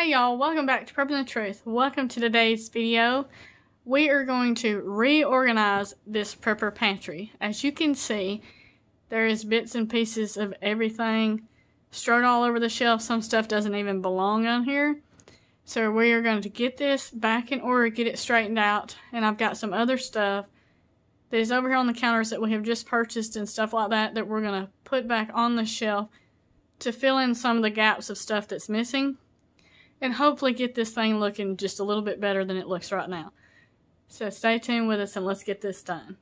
Hey y'all, welcome back to Prepping the Truth. Welcome to today's video. We are going to reorganize this prepper pantry. As you can see, there is bits and pieces of everything strewn all over the shelf. Some stuff doesn't even belong on here. So we are going to get this back in order, get it straightened out, and I've got some other stuff that is over here on the counters that we have just purchased and stuff like that that we're going to put back on the shelf to fill in some of the gaps of stuff that's missing and hopefully get this thing looking just a little bit better than it looks right now. So stay tuned with us and let's get this done.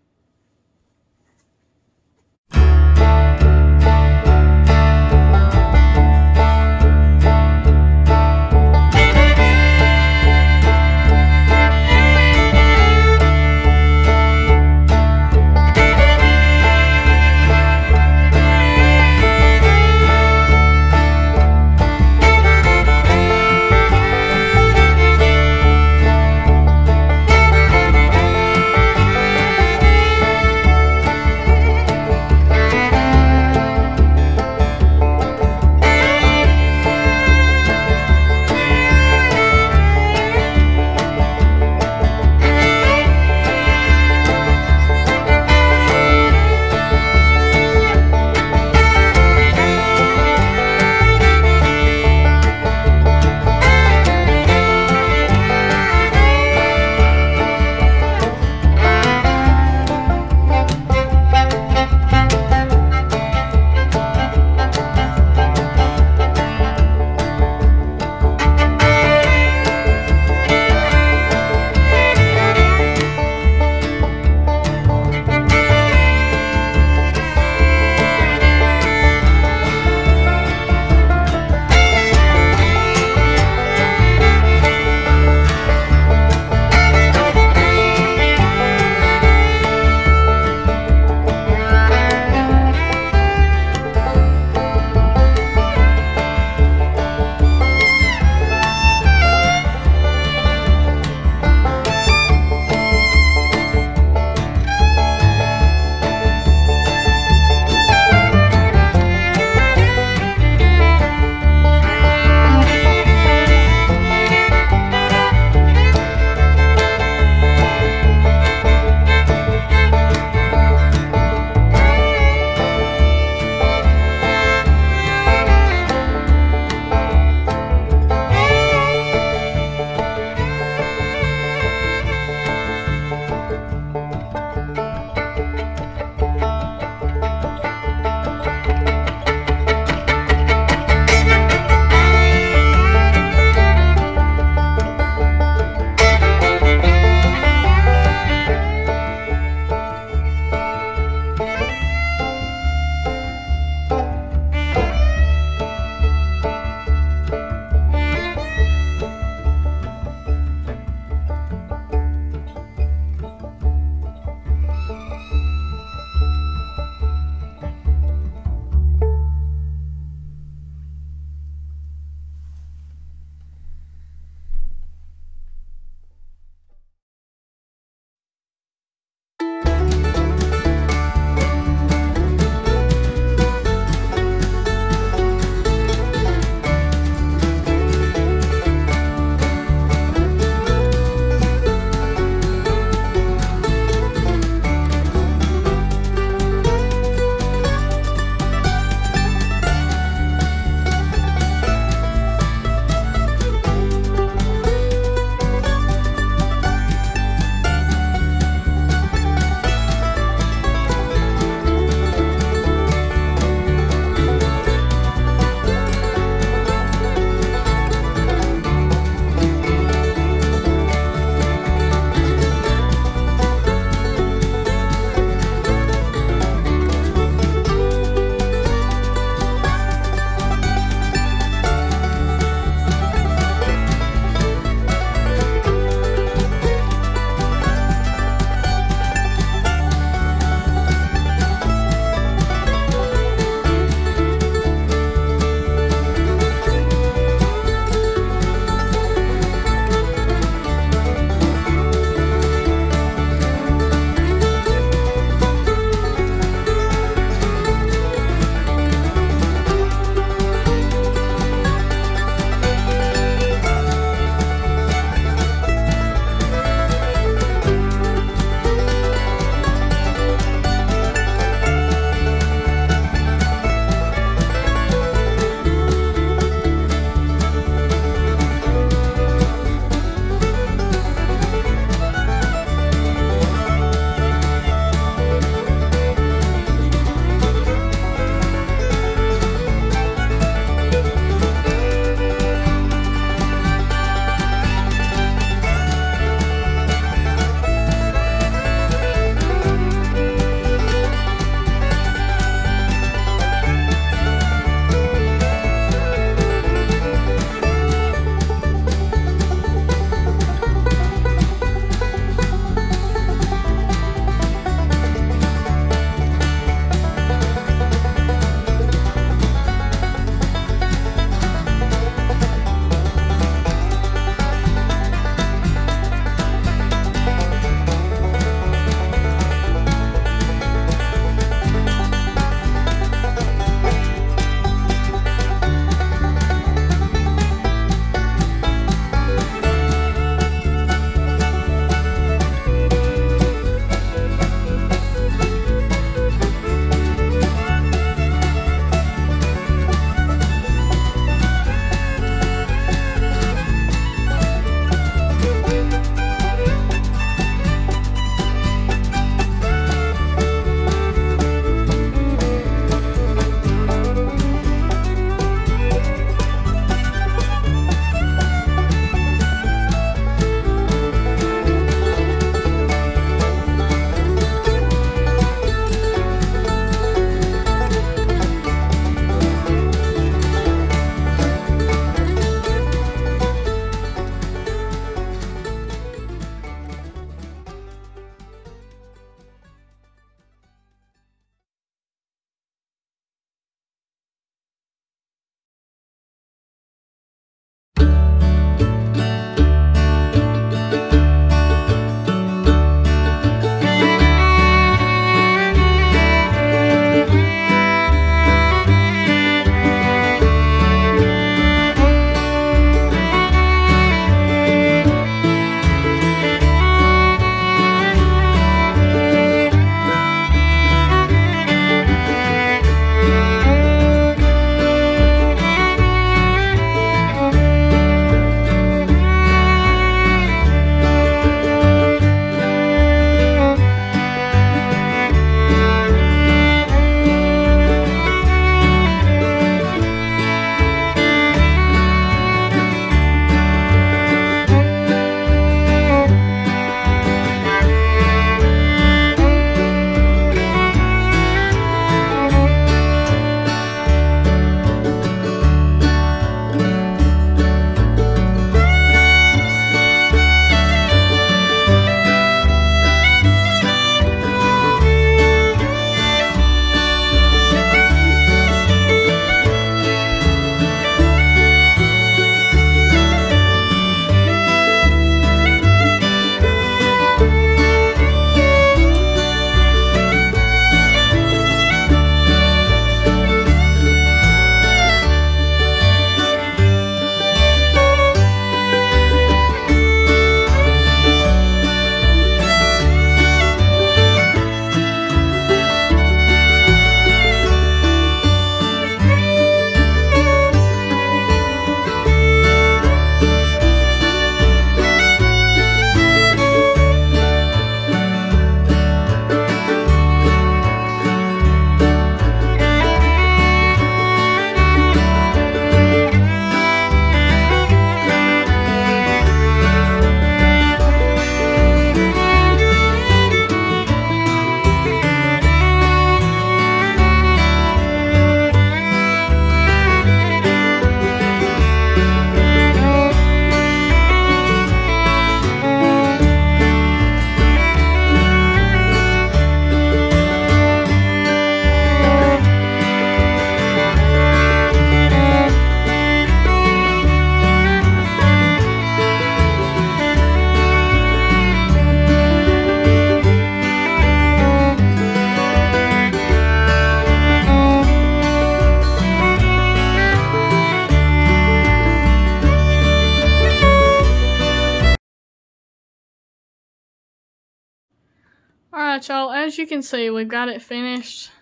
Alright, y'all, as you can see, we've got it finished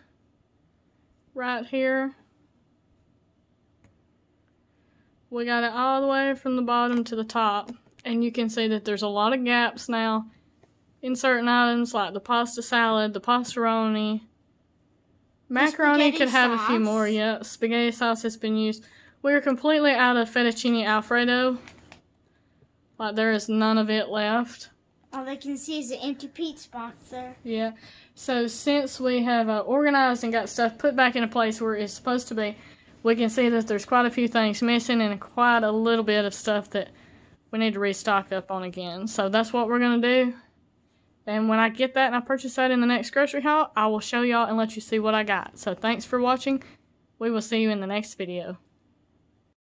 right here. We got it all the way from the bottom to the top. And you can see that there's a lot of gaps now in certain items like the pasta salad, the Pasta Roni. Macaroni could have sauce. a few more, yeah. Spaghetti sauce has been used. We're completely out of fettuccine alfredo. Like there is none of it left. All they can see is an empty pizza box there. Yeah. So since we have uh, organized and got stuff put back in a place where it's supposed to be, we can see that there's quite a few things missing and quite a little bit of stuff that we need to restock up on again. So that's what we're going to do. And when I get that and I purchase that in the next grocery haul, I will show y'all and let you see what I got. So thanks for watching. We will see you in the next video.